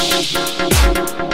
Música